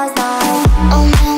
Oh my